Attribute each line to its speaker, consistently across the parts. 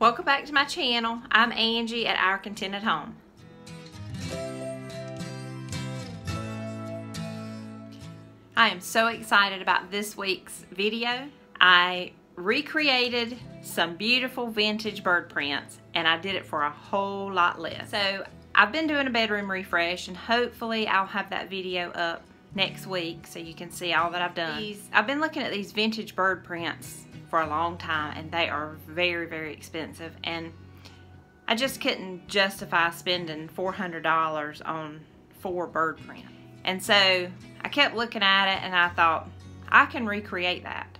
Speaker 1: Welcome back to my channel. I'm Angie at Our Contented Home. I am so excited about this week's video. I recreated some beautiful vintage bird prints and I did it for a whole lot less. So I've been doing a bedroom refresh and hopefully I'll have that video up next week so you can see all that I've done. These, I've been looking at these vintage bird prints for a long time and they are very, very expensive. And I just couldn't justify spending $400 on four bird print. And so I kept looking at it and I thought, I can recreate that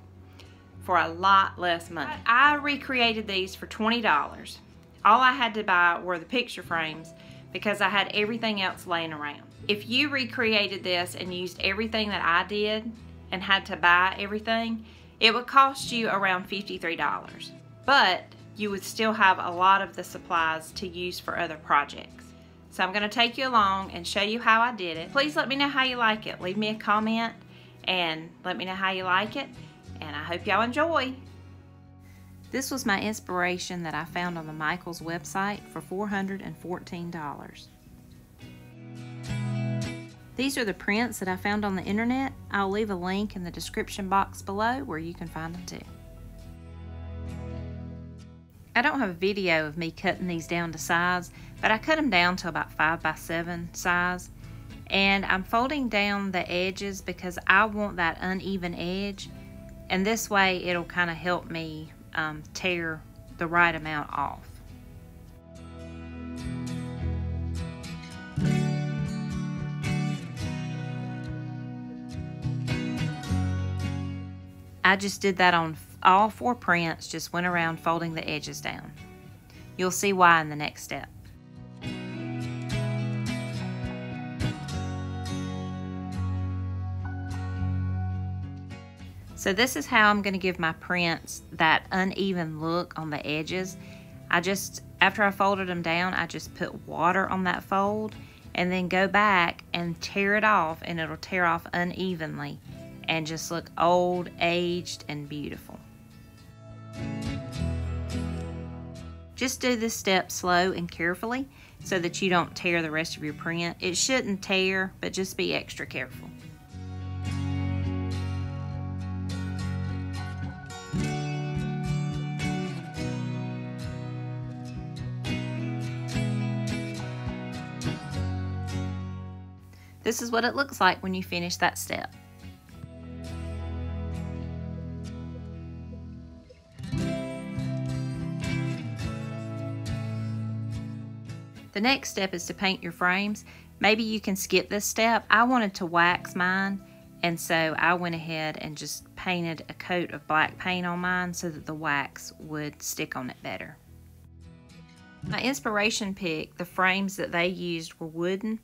Speaker 1: for a lot less money. I recreated these for $20. All I had to buy were the picture frames because I had everything else laying around. If you recreated this and used everything that I did and had to buy everything, it would cost you around $53, but you would still have a lot of the supplies to use for other projects. So I'm gonna take you along and show you how I did it. Please let me know how you like it. Leave me a comment and let me know how you like it. And I hope y'all enjoy. This was my inspiration that I found on the Michaels website for $414. These are the prints that I found on the internet. I'll leave a link in the description box below where you can find them too. I don't have a video of me cutting these down to size, but I cut them down to about 5 by 7 size. And I'm folding down the edges because I want that uneven edge. And this way it'll kind of help me um, tear the right amount off. I just did that on all four prints, just went around folding the edges down. You'll see why in the next step. So this is how I'm going to give my prints that uneven look on the edges. I just, after I folded them down, I just put water on that fold and then go back and tear it off and it'll tear off unevenly and just look old, aged, and beautiful. Just do this step slow and carefully so that you don't tear the rest of your print. It shouldn't tear, but just be extra careful. This is what it looks like when you finish that step. The next step is to paint your frames. Maybe you can skip this step. I wanted to wax mine and so I went ahead and just painted a coat of black paint on mine so that the wax would stick on it better. My inspiration pick, the frames that they used were wooden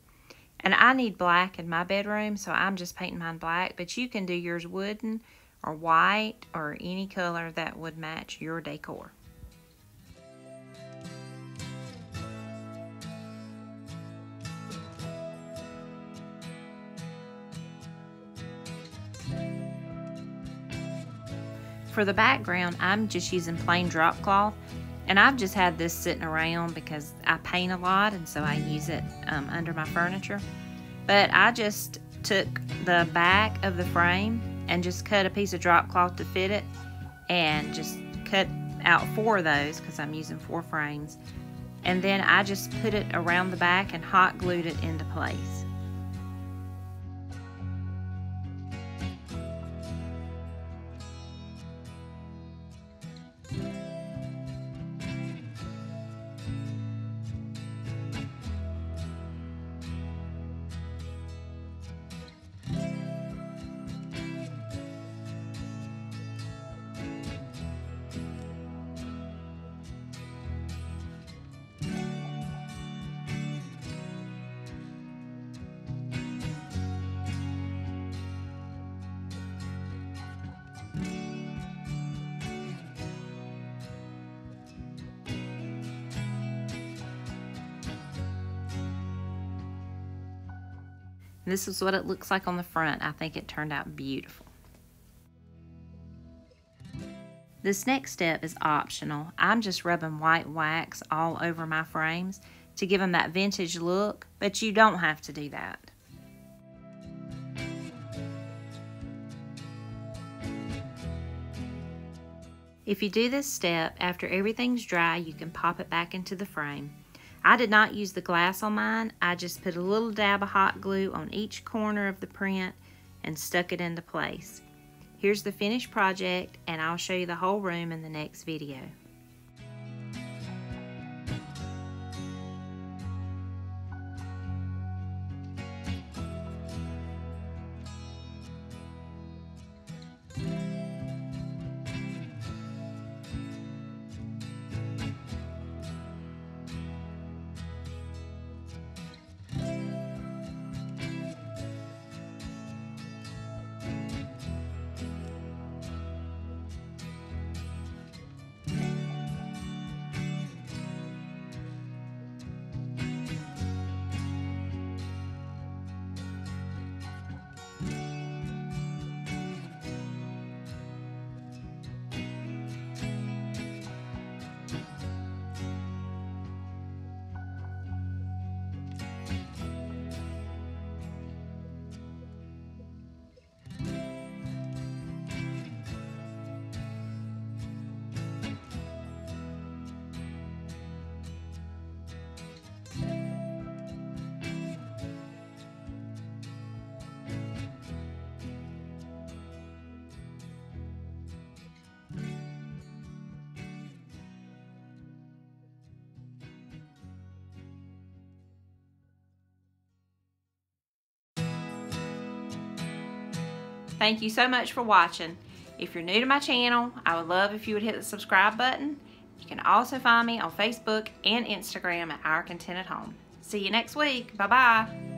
Speaker 1: and I need black in my bedroom so I'm just painting mine black but you can do yours wooden or white or any color that would match your decor. For the background, I'm just using plain drop cloth. And I've just had this sitting around because I paint a lot and so I use it um, under my furniture. But I just took the back of the frame and just cut a piece of drop cloth to fit it and just cut out four of those because I'm using four frames. And then I just put it around the back and hot glued it into place. This is what it looks like on the front. I think it turned out beautiful. This next step is optional. I'm just rubbing white wax all over my frames to give them that vintage look, but you don't have to do that. If you do this step, after everything's dry, you can pop it back into the frame. I did not use the glass on mine. I just put a little dab of hot glue on each corner of the print and stuck it into place. Here's the finished project and I'll show you the whole room in the next video. Thank you so much for watching. If you're new to my channel, I would love if you would hit the subscribe button. You can also find me on Facebook and Instagram at Our Contented Home. See you next week. Bye-bye.